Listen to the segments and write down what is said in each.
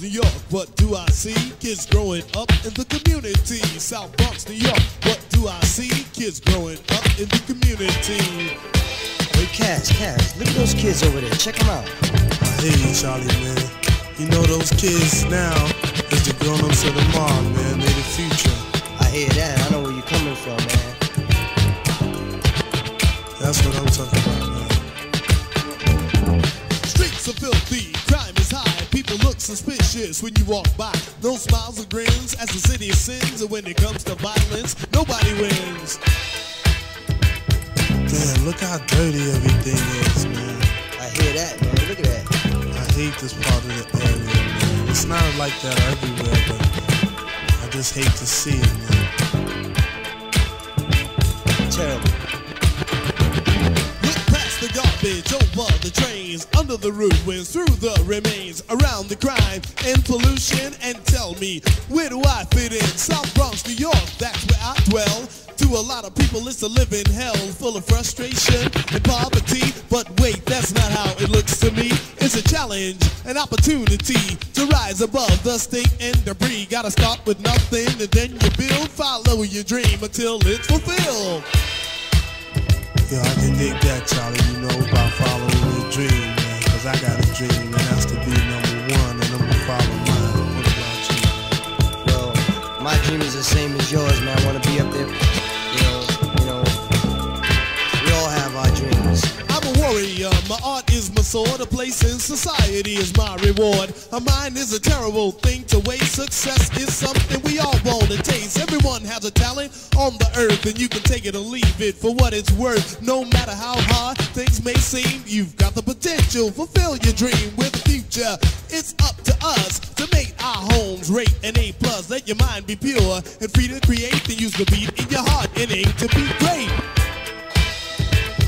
New York, what do I see? Kids growing up in the community. South Bronx, New York, what do I see? Kids growing up in the community. Hey, Caz, Caz, look at those kids over there. Check them out. I hear you, Charlie, man. You know those kids now is the grown-ups of tomorrow, man. They the future. I hear that. I know where you're coming from, man. That's what I'm talking about, man. Streets are filthy, crime is high. People look suspicious when you walk by. No smiles or grins as the city sins. And when it comes to violence, nobody wins. Damn, look how dirty everything is, man. I hear that, man. Look at that. I hate this part of the area, man. It's not like that everywhere, but I just hate to see it, man. Terrible. Look past the garbage, over the trains, under the roof, ruins, through the remains, around the crime and pollution, and tell me, where do I fit in? South Bronx, New York, that's where I dwell. To a lot of people, it's a living hell, full of frustration and poverty. But wait, that's not how it looks to me. It's a challenge, an opportunity to rise above the stink and debris. Gotta start with nothing, and then you build. Follow your dream until it's fulfilled. Yo, I can dig that, Charlie, you know, about following I got a dream, and that's to be number one, and I'm gonna follow mine. What about you? Well, my dream is the same as yours, man. I want to be up there. You know, you know. We all have our dreams. I'm a warrior, my art is my sword, a place in society is my reward. A mind is a terrible thing to waste, success is something on the earth, and you can take it or leave it for what it's worth. No matter how hard things may seem, you've got the potential, fulfill your dream with the future. It's up to us to make our homes rate an A plus. Let your mind be pure and free to create, then use the beat in your heart and aim to be great.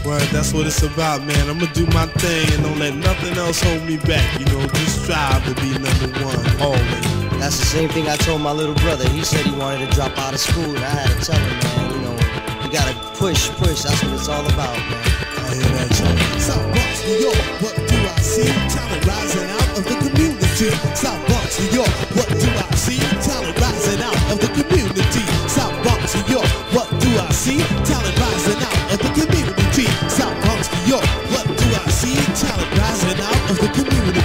Well, that's what it's about, man. I'm gonna do my thing and don't let nothing else hold me back. You know, just strive to be number one, always. That's the same thing I told my little brother. He said he wanted to drop out of school, and I had to tell him, man, you know, you gotta push, push. That's what it's all about, man. I hear that shit. South Bronx, New York, what do I see? Talent rising out of the community. South Bronx, New York, what do I see? Talent rising out of the community. South Bronx, New York, what do I see? Talent rising out of the community. South Bronx, New York, what do I see? Talent rising out of the community.